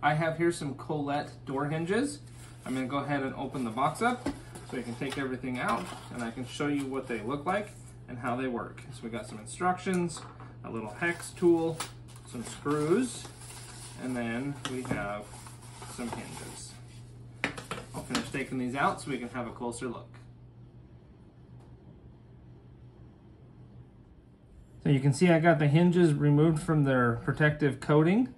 I have here some KOLET door hinges. I'm gonna go ahead and open the box up so you can take everything out and I can show you what they look like and how they work. So we got some instructions, a little hex tool, some screws, and then we have some hinges. I'll finish taking these out so we can have a closer look. So you can see I got the hinges removed from their protective coating.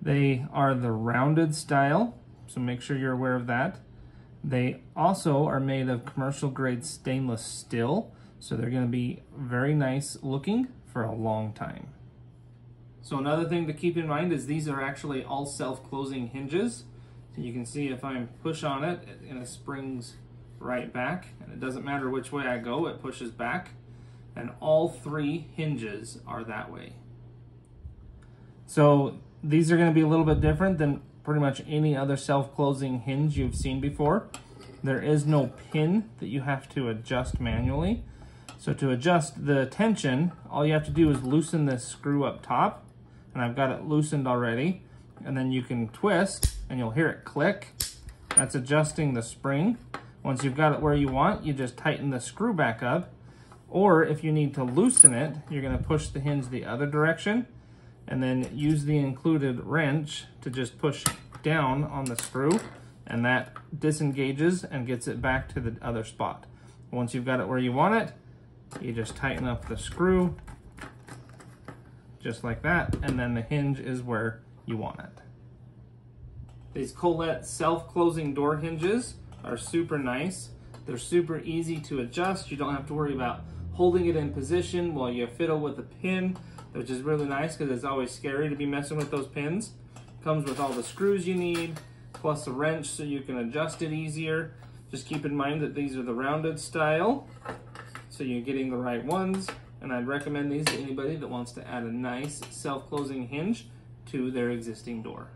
They are the rounded style, so make sure you're aware of that. They also are made of commercial grade stainless steel, so they're gonna be very nice looking for a long time. So another thing to keep in mind is these are actually all self-closing hinges. So you can see if I push on it, and it springs right back, and it doesn't matter which way I go, it pushes back. And all three hinges are that way. So these are gonna be a little bit different than pretty much any other self-closing hinge you've seen before. There is no pin that you have to adjust manually. So to adjust the tension, all you have to do is loosen this screw up top, and I've got it loosened already, and then you can twist, and you'll hear it click. That's adjusting the spring. Once you've got it where you want, you just tighten the screw back up, or if you need to loosen it, you're gonna push the hinge the other direction, and then use the included wrench to just push down on the screw and that disengages and gets it back to the other spot. Once you've got it where you want it, you just tighten up the screw just like that and then the hinge is where you want it. These KOLET self-closing door hinges are super nice. They're super easy to adjust. You don't have to worry about holding it in position while you fiddle with the pin which is really nice because it's always scary to be messing with those pins. Comes with all the screws you need, plus a wrench so you can adjust it easier. Just keep in mind that these are the rounded style, so you're getting the right ones. And I'd recommend these to anybody that wants to add a nice self-closing hinge to their existing door.